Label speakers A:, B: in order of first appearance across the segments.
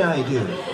A: I do.
B: Do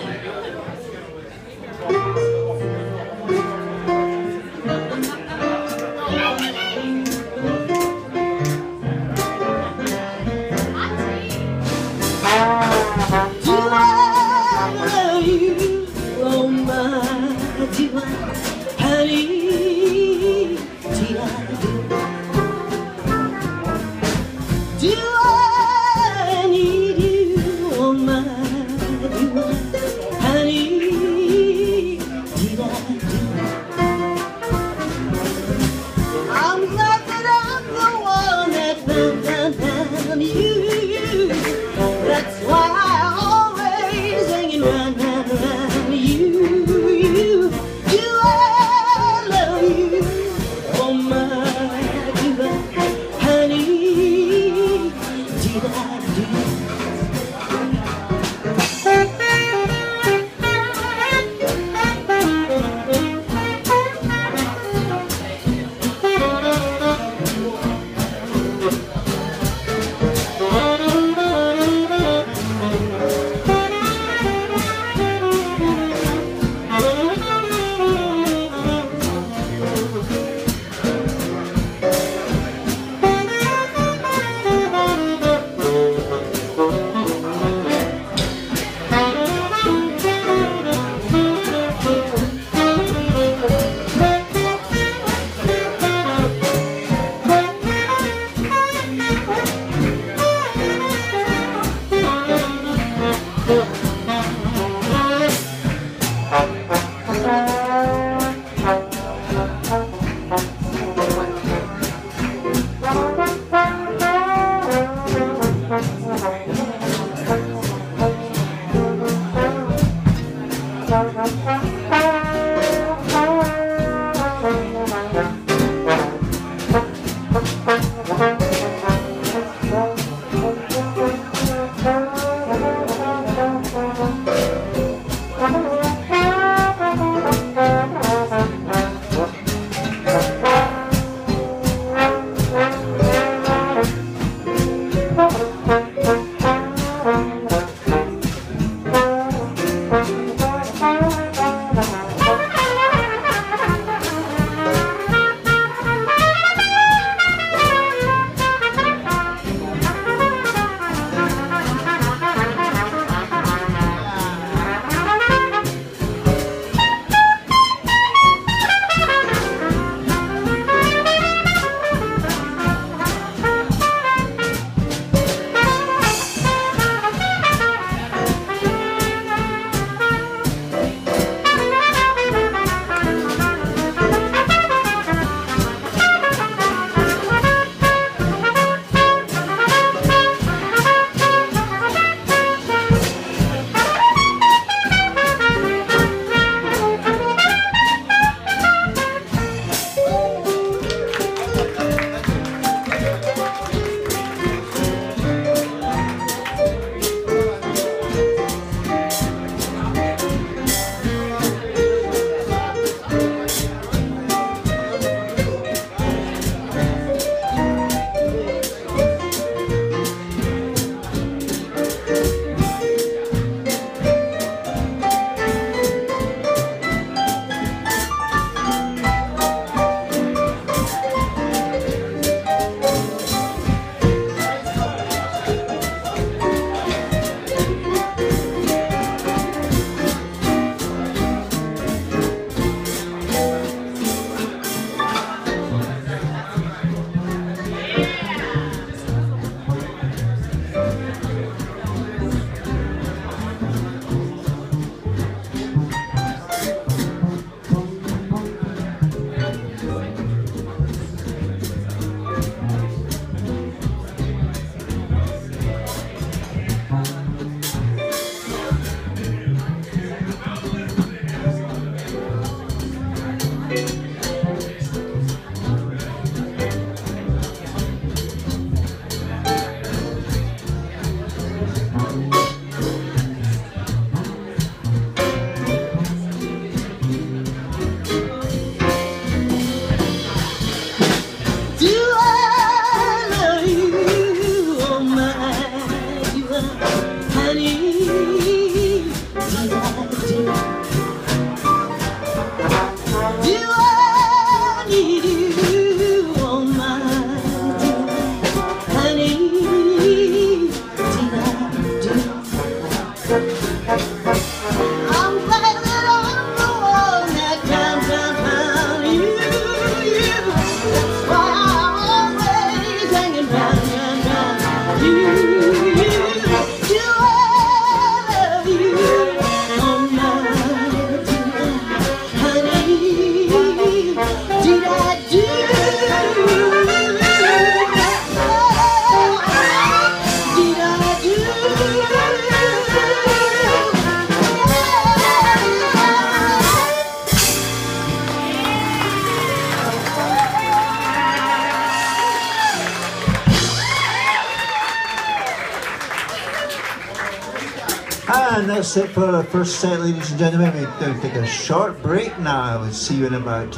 A: And that's it for our first set, ladies and gentlemen. We're going to take a short break now. We'll see you in about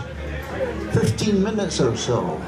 A: 15 minutes or so.